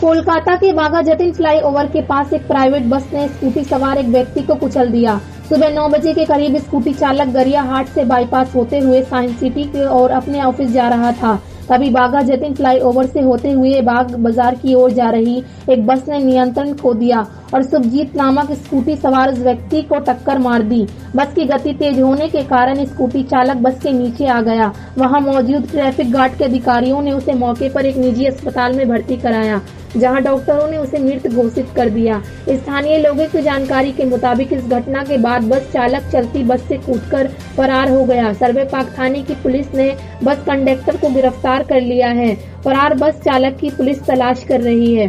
कोलकाता के बागा जतिन फ्लाईओवर के पास एक प्राइवेट बस ने स्कूटी सवार एक व्यक्ति को कुचल दिया। सुबह नौ बजे के करीब स्कूटी चालक गरिया हाट से बाईपास होते हुए साइंस सिटी की ओर अपने ऑफ़िस जा रहा था। तभी बागा जतिन फ्लाईओवर से होते हुए बाग बाज़ार की ओर जा रही एक बस ने नियंत्रण खो दिया और सुखजीत नामक स्कूटी सवार उस व्यक्ति को टक्कर मार दी। बस की गति तेज होने के कारण स्कूटी चालक बस के नीचे आ गया। वहाँ मौजूद ट्रैफ़िक गार्ड के अधिकारियों ने उसे मौके पर एक निजी अस्पताल में भर्ती कराया। जहाँ डॉक्टरों ने उसे मृत घोषित कर दिया। स्थानीय लोगों की जानकारी के मुताबिक इस घटना के बाद बस चालक चलती बस से कूदकर फरार हो गया। सर्वे पाक थाने की पुलिस ने बस कंडक्टर को गिरफ़्तार कर लिया है। फरार बस चालक की पुलिस तलाश कर रही है।